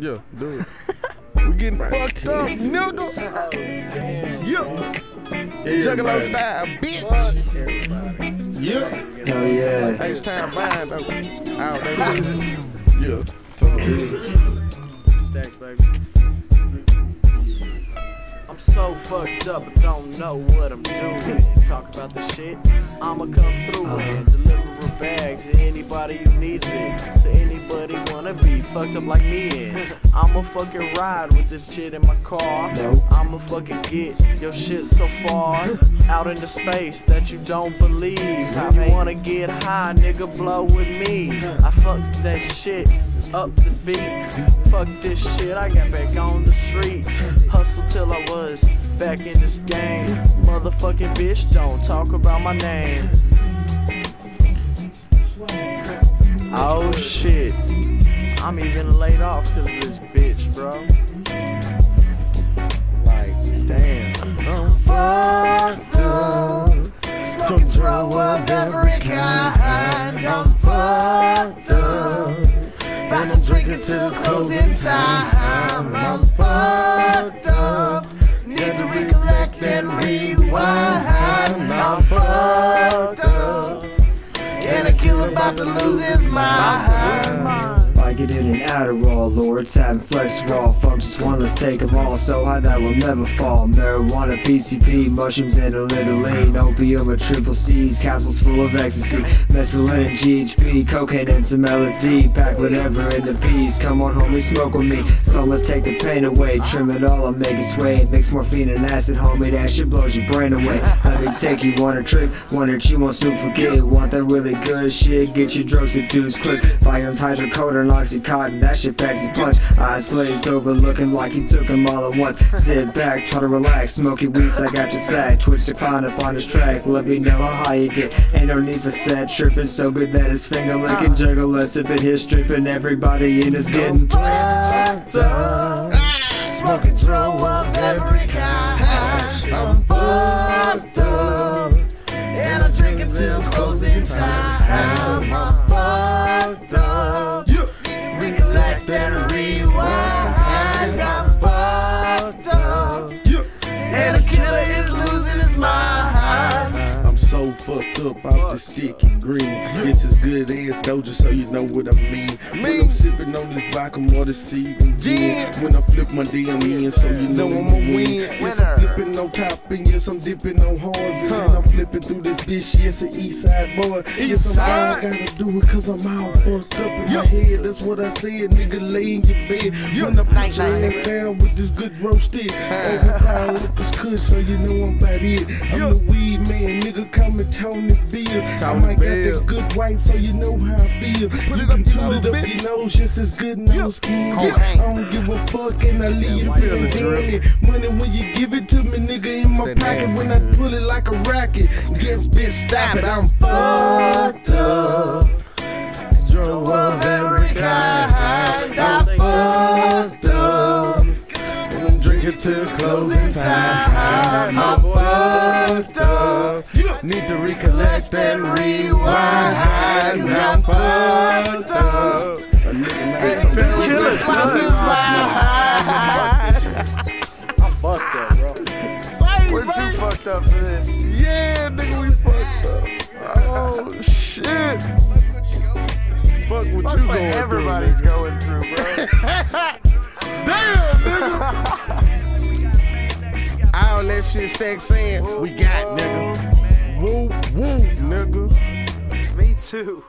Yeah, do it. we getting fucked up, nigga. Yeah. Juggalo style, bitch. Yeah. Hell yeah. H-Town buying though. Out there. Yeah. Stacks, baby. I'm so fucked up, I don't know what I'm doing. Talk about the shit, I'ma come through uh-huh. and deliver bags to anybody who needs it. To anybody wanna be fucked up like me. And I'ma fucking ride with this shit in my car. I'ma fucking get your shit so far out into space that you don't believe. If you wanna get high, nigga, blow with me. I fucked that shit up the beat. Fuck this shit, I got back on the streets. Hustle till I was back in this game. Motherfucking bitch, don't talk about my name. Shit. I'm even laid off cause of this bitch, bro. Like, damn. I'm fucked up. Smoking throw of every kind. I'm fucked up. And I'm drinking till closing time. I'm fucked up. Need to recollect and to lose his mind. I get in and out of raw having flex raw. Fuck just one, let's take them all. So high that will never fall. Marijuana, PCP, mushrooms, and a little lean. Opium or triple C's, capsules full of ecstasy. Mescaline, GHB, cocaine, and some LSD. Pack whatever in the piece. Come on, homie, smoke with me. So let's take the pain away. Trim it all and make it sway. Mix morphine and acid, homie, that shit blows your brain away. Let me take you on a trip, one that you won't soon forget. Want that really good shit? Get your drugs reduced quick. Valiums, hydrocodone, oxycontin, that shit packs a punch. Eyes glazed over, looking like you took them all at once. Sit back, try to relax, smoky weeds, I got your sack. Twitch Tha Klown up on this track, let me know how high you get. Ain't no need for sad tripping, so good that his finger licking. Uh-huh. Juggle a tip it here, stripping everybody in his getting fucked up. Smoking throw of every kind. I'm fucked up. And I'm drinking till closing time. Fucked up off the sticky green. This is good ass doja, so you know what I mean. When I'm sipping on this vodka, more to see than gin. When I flip my DM in, so you know I'm a win. Yes, I'm flipping on top, and yes, I'm dipping on horns. And I'm flipping through this bitch, yes, an east side boy. Yes, I'm gonna gotta do it, cause I'm all fucked up in my head. That's what I said, nigga, lay in your bed. When I put your ass down with this good roasted. Overpowered kush, so you know I'm about it. I'm the weed man, nigga, call me Tony Bill. I might got that good white, so you know how I feel. you can toot it up your nose, just as good nose skin. I don't give a fuck, and I leave you feeling dandy. Money when you give it to me, nigga, in my pocket. When I pull it like a racket, yes, bitch, stop it. I'm fucked up. Drove of Drinking closing time. I'm fucked up. Need to recollect and rewind. I'm fucked up. A nigga This his mind. I'm fucked up, bro. We're too fucked up for this. Yeah, nigga, we fucked up. Oh shit. Fuck what you Fuck going what through. everybody's going through, bro. shit stack saying, we got, nigga. Woo, woo, nigga. Me too.